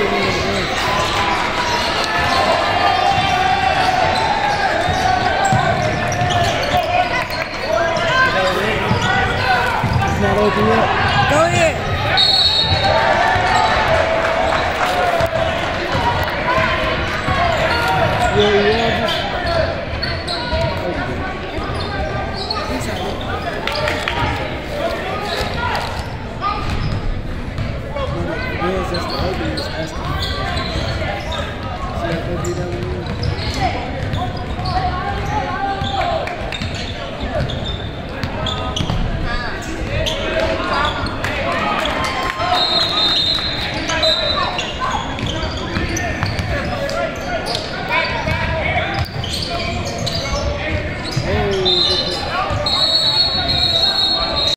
Yeah, yeah. Just Yes, the opening. That's the